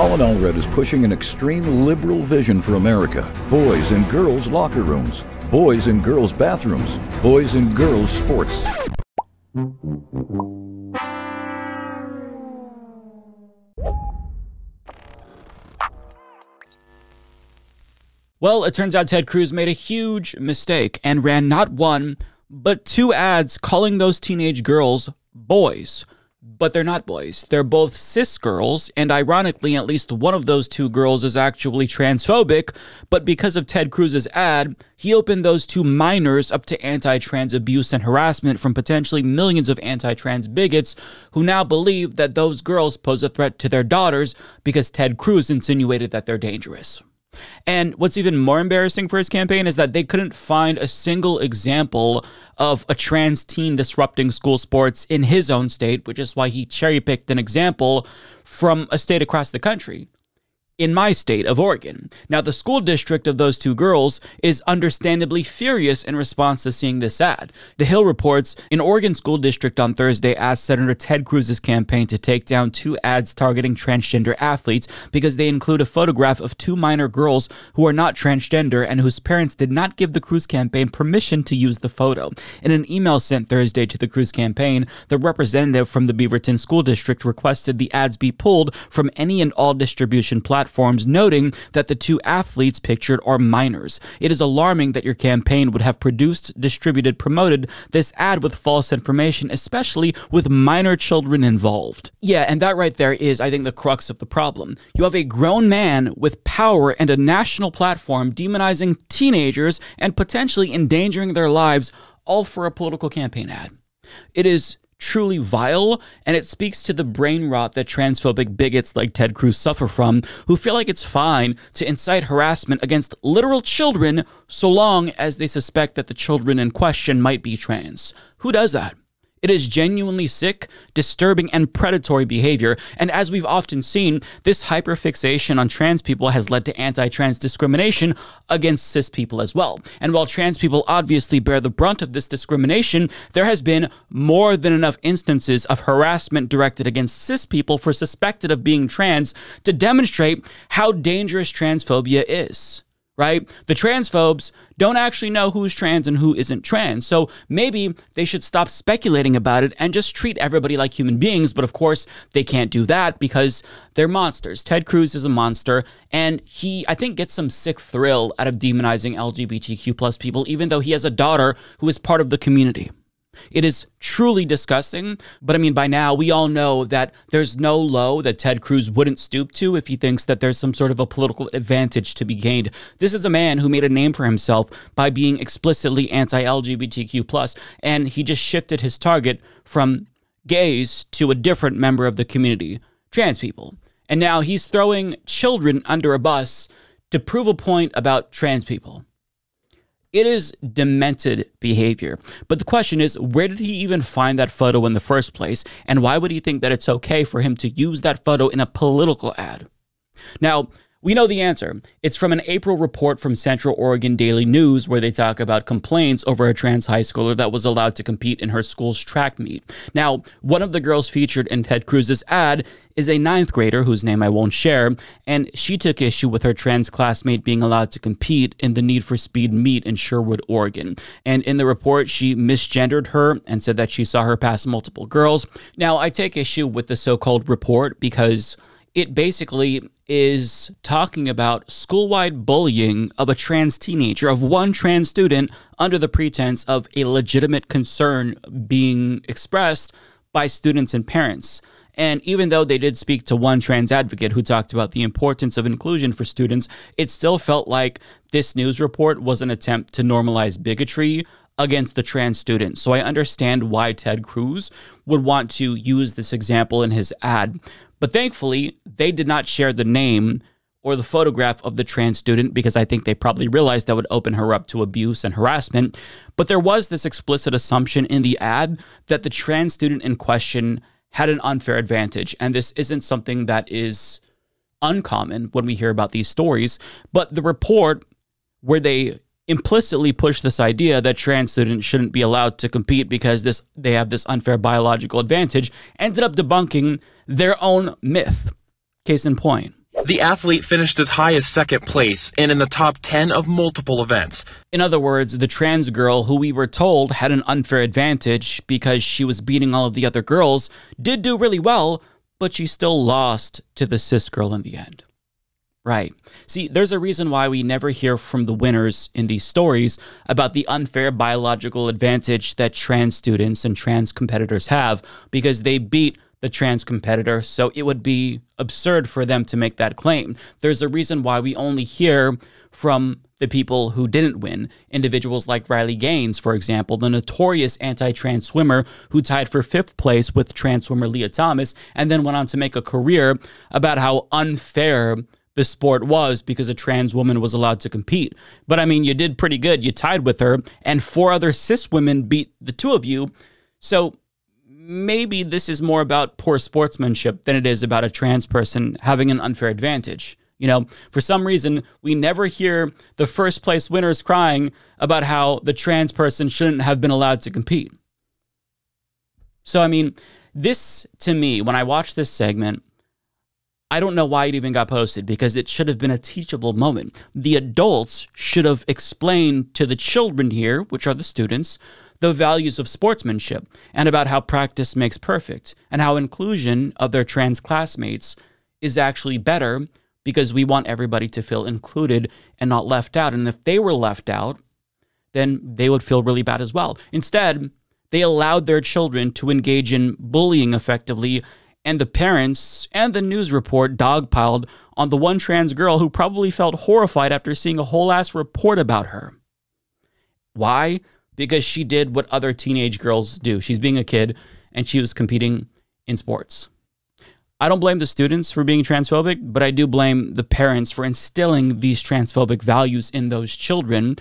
Colin Allred is pushing an extreme liberal vision for America. Boys and girls locker rooms, boys and girls bathrooms, boys and girls sports. Well, it turns out Ted Cruz made a huge mistake and ran not one, but two ads calling those teenage girls boys. But they're not boys. They're both cis girls, and ironically, at least one of those two girls is actually transphobic. But because of Ted Cruz's ad, he opened those two minors up to anti trans abuse and harassment from potentially millions of anti trans bigots who now believe that those girls pose a threat to their daughters because Ted Cruz insinuated that they're dangerous. And what's even more embarrassing for his campaign is that they couldn't find a single example of a trans teen disrupting school sports in his own state, which is why he cherry picked an example from a state across the country in my state of Oregon. Now, the school district of those two girls is understandably furious in response to seeing this ad. The Hill reports an Oregon school district on Thursday asked Senator Ted Cruz's campaign to take down two ads targeting transgender athletes because they include a photograph of two minor girls who are not transgender and whose parents did not give the Cruz campaign permission to use the photo. In an email sent Thursday to the Cruz campaign, the representative from the Beaverton School District requested the ads be pulled from any and all distribution platforms platforms, noting that the two athletes pictured are minors. It is alarming that your campaign would have produced, distributed, promoted this ad with false information, especially with minor children involved. Yeah, and that right there is, I think, the crux of the problem. You have a grown man with power and a national platform demonizing teenagers and potentially endangering their lives, all for a political campaign ad. It is truly vile, and it speaks to the brain rot that transphobic bigots like Ted Cruz suffer from, who feel like it's fine to incite harassment against literal children so long as they suspect that the children in question might be trans. Who does that? It is genuinely sick, disturbing, and predatory behavior. And as we've often seen, this hyperfixation on trans people has led to anti trans discrimination against cis people as well. And while trans people obviously bear the brunt of this discrimination, there has been more than enough instances of harassment directed against cis people for suspected of being trans to demonstrate how dangerous transphobia is right? The transphobes don't actually know who's trans and who isn't trans. So maybe they should stop speculating about it and just treat everybody like human beings. But of course, they can't do that because they're monsters. Ted Cruz is a monster, and he, I think, gets some sick thrill out of demonizing LGBTQ plus people, even though he has a daughter who is part of the community. It is truly disgusting. But I mean, by now, we all know that there's no low that Ted Cruz wouldn't stoop to if he thinks that there's some sort of a political advantage to be gained. This is a man who made a name for himself by being explicitly anti LGBTQ, and he just shifted his target from gays to a different member of the community, trans people. And now he's throwing children under a bus to prove a point about trans people. It is demented behavior. But the question is, where did he even find that photo in the first place? And why would he think that it's okay for him to use that photo in a political ad? Now, we know the answer. It's from an April report from Central Oregon Daily News where they talk about complaints over a trans high schooler that was allowed to compete in her school's track meet. Now, one of the girls featured in Ted Cruz's ad is a ninth grader whose name I won't share, and she took issue with her trans classmate being allowed to compete in the Need for Speed meet in Sherwood, Oregon. And in the report, she misgendered her and said that she saw her pass multiple girls. Now, I take issue with the so called report because it basically is talking about school-wide bullying of a trans teenager, of one trans student, under the pretense of a legitimate concern being expressed by students and parents. And even though they did speak to one trans advocate who talked about the importance of inclusion for students, it still felt like this news report was an attempt to normalize bigotry against the trans students. So I understand why Ted Cruz would want to use this example in his ad. But thankfully, they did not share the name or the photograph of the trans student because I think they probably realized that would open her up to abuse and harassment. But there was this explicit assumption in the ad that the trans student in question had an unfair advantage. And this isn't something that is uncommon when we hear about these stories. But the report where they implicitly push this idea that trans students shouldn't be allowed to compete because this they have this unfair biological advantage ended up debunking their own myth. Case in point. The athlete finished as high as second place and in the top 10 of multiple events. In other words, the trans girl who we were told had an unfair advantage because she was beating all of the other girls did do really well, but she still lost to the cis girl in the end. Right. See, there's a reason why we never hear from the winners in these stories about the unfair biological advantage that trans students and trans competitors have because they beat the trans competitor, so it would be absurd for them to make that claim. There's a reason why we only hear from the people who didn't win. Individuals like Riley Gaines, for example, the notorious anti trans swimmer who tied for fifth place with trans swimmer Lia Thomas and then went on to make a career about how unfair the sport was because a trans woman was allowed to compete. But I mean, you did pretty good. You tied with her, and four other cis women beat the two of you. So maybe this is more about poor sportsmanship than it is about a trans person having an unfair advantage. You know, for some reason, we never hear the first place winners crying about how the trans person shouldn't have been allowed to compete. So, I mean, this to me, when I watch this segment, I don't know why it even got posted because it should have been a teachable moment. The adults should have explained to the children here, which are the students, the values of sportsmanship and about how practice makes perfect and how inclusion of their trans classmates is actually better because we want everybody to feel included and not left out. And if they were left out, then they would feel really bad as well. Instead, they allowed their children to engage in bullying effectively and the parents and the news report dogpiled on the one trans girl who probably felt horrified after seeing a whole ass report about her. Why? Because she did what other teenage girls do. She's being a kid and she was competing in sports. I don't blame the students for being transphobic, but I do blame the parents for instilling these transphobic values in those children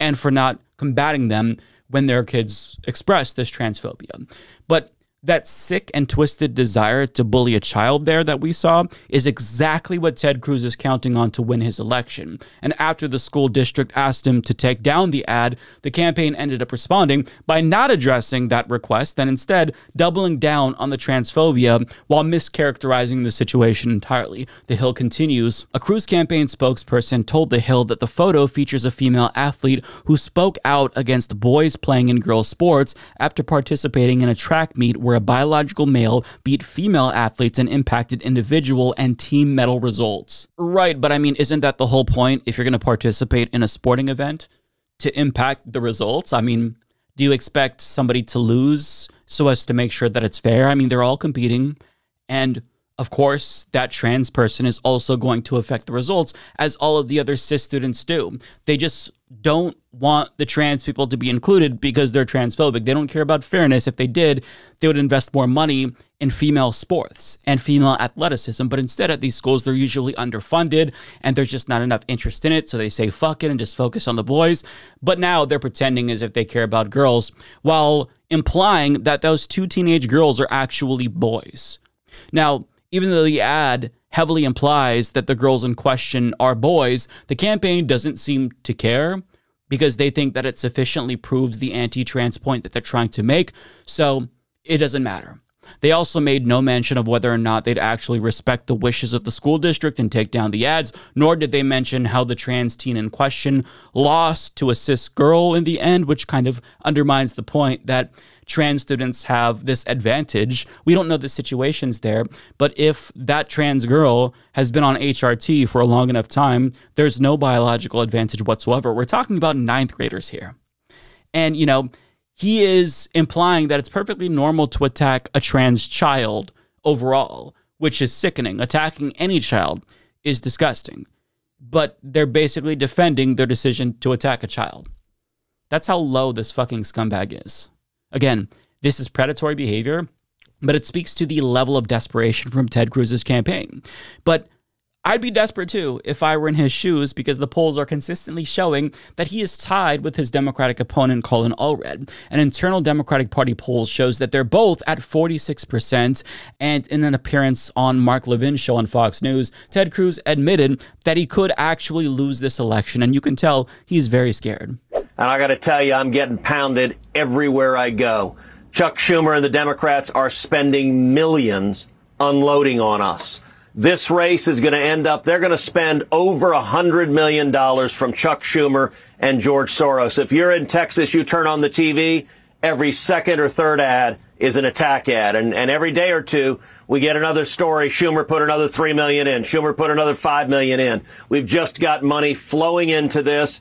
and for not combating them when their kids express this transphobia. But that sick and twisted desire to bully a child there that we saw is exactly what Ted Cruz is counting on to win his election. And after the school district asked him to take down the ad, the campaign ended up responding by not addressing that request and instead doubling down on the transphobia while mischaracterizing the situation entirely. The Hill continues A Cruz campaign spokesperson told The Hill that the photo features a female athlete who spoke out against boys playing in girls' sports after participating in a track meet where where a biological male beat female athletes and impacted individual and team medal results. Right, but I mean, isn't that the whole point if you're going to participate in a sporting event to impact the results? I mean, do you expect somebody to lose so as to make sure that it's fair? I mean, they're all competing and of course, that trans person is also going to affect the results, as all of the other cis students do. They just don't want the trans people to be included because they're transphobic. They don't care about fairness. If they did, they would invest more money in female sports and female athleticism. But instead, at these schools, they're usually underfunded and there's just not enough interest in it. So they say fuck it and just focus on the boys. But now they're pretending as if they care about girls while implying that those two teenage girls are actually boys. Now, even though the ad heavily implies that the girls in question are boys, the campaign doesn't seem to care because they think that it sufficiently proves the anti trans point that they're trying to make. So it doesn't matter. They also made no mention of whether or not they'd actually respect the wishes of the school district and take down the ads, nor did they mention how the trans teen in question lost to a cis girl in the end, which kind of undermines the point that trans students have this advantage. We don't know the situations there, but if that trans girl has been on HRT for a long enough time, there's no biological advantage whatsoever. We're talking about ninth graders here. And, you know, he is implying that it's perfectly normal to attack a trans child overall, which is sickening. Attacking any child is disgusting. But they're basically defending their decision to attack a child. That's how low this fucking scumbag is. Again, this is predatory behavior, but it speaks to the level of desperation from Ted Cruz's campaign. But I'd be desperate too if I were in his shoes because the polls are consistently showing that he is tied with his Democratic opponent, Colin Allred. An internal Democratic Party poll shows that they're both at 46%. And in an appearance on Mark Levin's show on Fox News, Ted Cruz admitted that he could actually lose this election. And you can tell he's very scared. And I got to tell you, I'm getting pounded everywhere I go. Chuck Schumer and the Democrats are spending millions unloading on us. This race is going to end up, they're going to spend over a hundred million dollars from Chuck Schumer and George Soros. If you're in Texas, you turn on the TV, every second or third ad is an attack ad. And, and every day or two, we get another story. Schumer put another three million in. Schumer put another five million in. We've just got money flowing into this.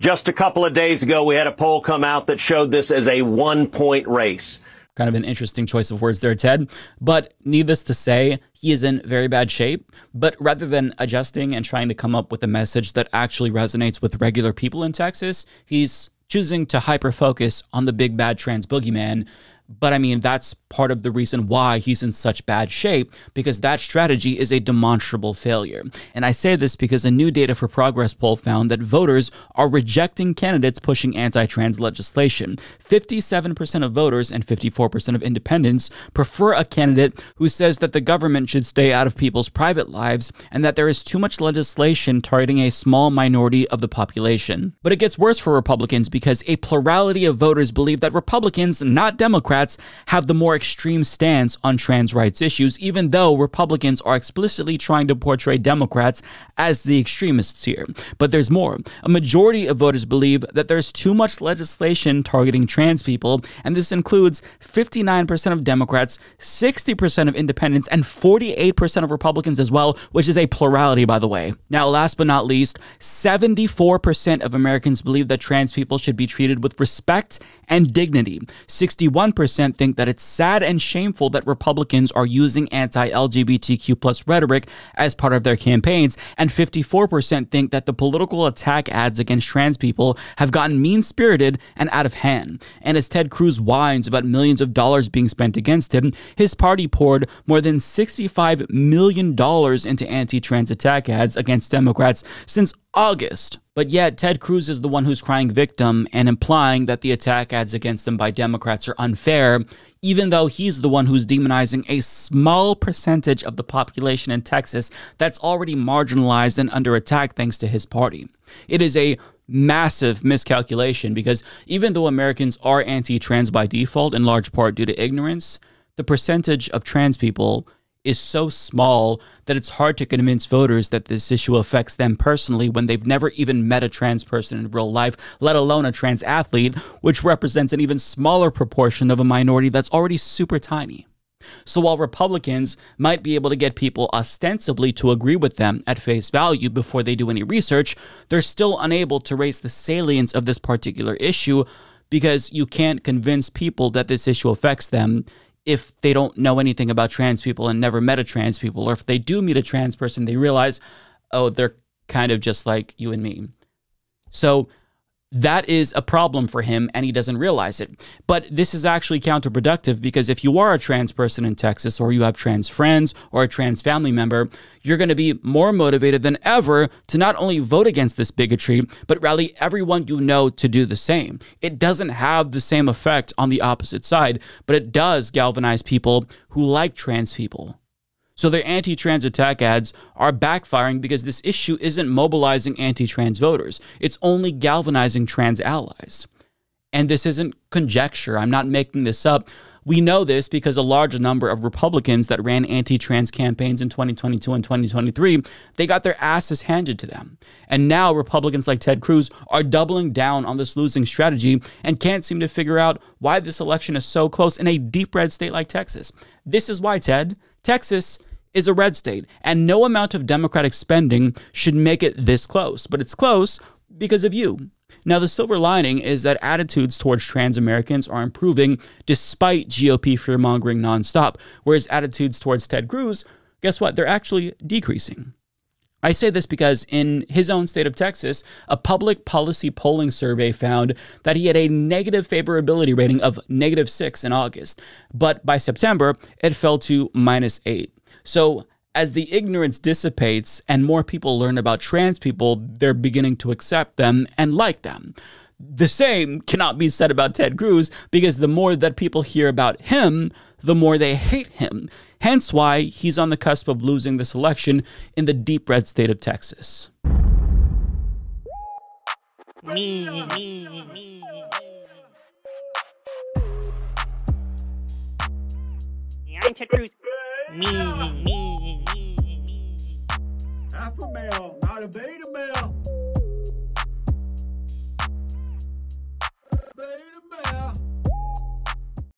Just a couple of days ago, we had a poll come out that showed this as a one point race. Kind of an interesting choice of words there, Ted. But needless to say, he is in very bad shape. But rather than adjusting and trying to come up with a message that actually resonates with regular people in Texas, he's choosing to hyper focus on the big bad trans boogeyman but I mean, that's part of the reason why he's in such bad shape, because that strategy is a demonstrable failure. And I say this because a new Data for Progress poll found that voters are rejecting candidates pushing anti trans legislation. 57% of voters and 54% of independents prefer a candidate who says that the government should stay out of people's private lives and that there is too much legislation targeting a small minority of the population. But it gets worse for Republicans because a plurality of voters believe that Republicans, not Democrats, Democrats have the more extreme stance on trans rights issues, even though Republicans are explicitly trying to portray Democrats as the extremists here. But there's more. A majority of voters believe that there's too much legislation targeting trans people, and this includes 59% of Democrats, 60% of independents, and 48% of Republicans as well, which is a plurality, by the way. Now, last but not least, 74% of Americans believe that trans people should be treated with respect and dignity. 61% percent think that it's sad and shameful that Republicans are using anti-LGBTQ plus rhetoric as part of their campaigns, and 54% think that the political attack ads against trans people have gotten mean-spirited and out of hand. And as Ted Cruz whines about millions of dollars being spent against him, his party poured more than $65 million into anti-trans attack ads against Democrats since August. But yet, Ted Cruz is the one who's crying victim and implying that the attack ads against him by Democrats are unfair, even though he's the one who's demonizing a small percentage of the population in Texas that's already marginalized and under attack thanks to his party. It is a massive miscalculation because even though Americans are anti trans by default, in large part due to ignorance, the percentage of trans people is so small that it's hard to convince voters that this issue affects them personally when they've never even met a trans person in real life, let alone a trans athlete, which represents an even smaller proportion of a minority that's already super tiny. So while Republicans might be able to get people ostensibly to agree with them at face value before they do any research, they're still unable to raise the salience of this particular issue because you can't convince people that this issue affects them if they don't know anything about trans people and never met a trans people, or if they do meet a trans person, they realize, oh, they're kind of just like you and me. So that is a problem for him and he doesn't realize it. But this is actually counterproductive because if you are a trans person in Texas or you have trans friends or a trans family member, you're going to be more motivated than ever to not only vote against this bigotry, but rally everyone you know to do the same. It doesn't have the same effect on the opposite side, but it does galvanize people who like trans people. So their anti trans attack ads are backfiring because this issue isn't mobilizing anti trans voters, it's only galvanizing trans allies. And this isn't conjecture, I'm not making this up. We know this because a large number of Republicans that ran anti-trans campaigns in 2022 and 2023, they got their asses handed to them. And now Republicans like Ted Cruz are doubling down on this losing strategy and can't seem to figure out why this election is so close in a deep red state like Texas. This is why, Ted, Texas is a red state, and no amount of Democratic spending should make it this close. But it's close because of you. Now, the silver lining is that attitudes towards trans Americans are improving despite GOP fear mongering nonstop, whereas attitudes towards Ted Cruz, guess what? They're actually decreasing. I say this because in his own state of Texas, a public policy polling survey found that he had a negative favorability rating of negative six in August, but by September, it fell to minus eight. So as the ignorance dissipates and more people learn about trans people, they're beginning to accept them and like them. The same cannot be said about Ted Cruz because the more that people hear about him, the more they hate him. Hence why he's on the cusp of losing this election in the deep red state of Texas. Me, me, me. I'm Ted Cruz. Me, me, me. alpha male, not a beta male.